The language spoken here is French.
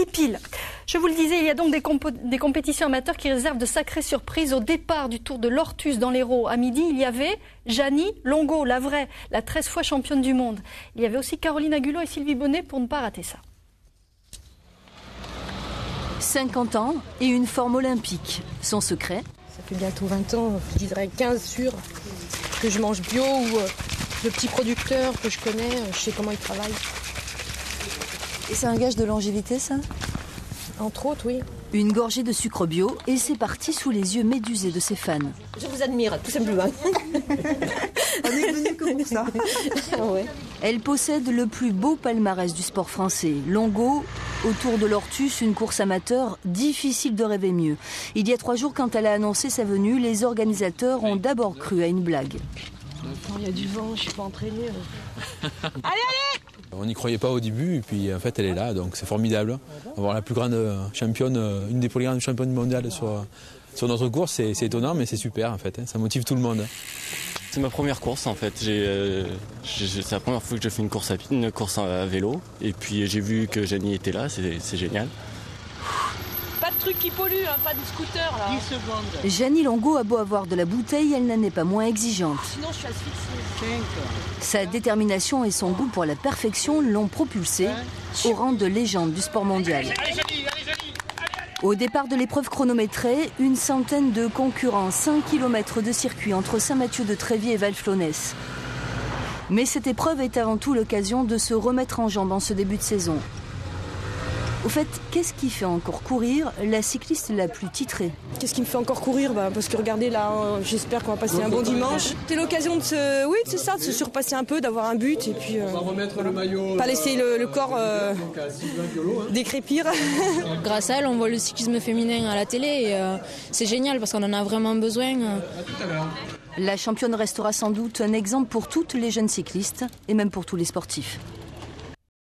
midi pile. Je vous le disais, il y a donc des, des, compétitions amateurs qui réservent de sacrées surprises. Au départ du Tour de l'Ortus dans l'Hérault, à midi, il y avait Janie Longo, la vraie, la 13 fois championne du monde. Il y avait aussi Caroline Agulot et Sylvie Bonnet pour ne pas rater ça. 50 ans et une forme olympique. Son secret Ça fait bientôt 20 ans, je dirais 15 sur que je mange bio ou euh, le petit producteur que je connais, euh, je sais comment il travaille. Et c'est un gage de longévité ça Entre autres, oui. Une gorgée de sucre bio et c'est parti sous les yeux médusés de ses fans. Je vous admire, tout simplement. On est venu que pour ça. Elle possède le plus beau palmarès du sport français. Longo, autour de l'Ortus, une course amateur, difficile de rêver mieux. Il y a trois jours, quand elle a annoncé sa venue, les organisateurs ont d'abord cru à une blague. Il y a du vent, je suis pas entraînée. allez, allez on n'y croyait pas au début, et puis en fait elle est là, donc c'est formidable. Avoir la plus grande championne, une des plus grandes championnes mondiales sur, sur notre course, c'est étonnant, mais c'est super en fait. Hein. Ça motive tout le monde. C'est ma première course en fait. Euh, c'est la première fois que je fais une course à, une course à vélo. Et puis j'ai vu que Jenny était là, c'est génial. Pas de truc qui pollue, hein, pas de scooter là. 10 secondes. Jenny Longo a beau avoir de la bouteille, elle n'en est pas moins exigeante. Sinon je suis asphyxiée. Sa détermination et son goût pour la perfection l'ont propulsée au rang de légende du sport mondial. Au départ de l'épreuve chronométrée, une centaine de concurrents, 5 km de circuit entre Saint-Mathieu de Tréviers et Valflonès. Mais cette épreuve est avant tout l'occasion de se remettre en jambe en ce début de saison. Au fait, qu'est-ce qui fait encore courir la cycliste la plus titrée Qu'est-ce qui me fait encore courir bah, Parce que regardez là, hein, j'espère qu'on va passer un bon dimanche. C'est l'occasion de se, oui, c'est ça, de se surpasser un peu, d'avoir un but et puis euh, remettre le maillot, pas laisser le, corps euh, décrépir. Grâce à elle, on voit le cyclisme féminin à la télé et euh, c'est génial parce qu'on en a vraiment besoin. La championne restera sans doute un exemple pour toutes les jeunes cyclistes et même pour tous les sportifs.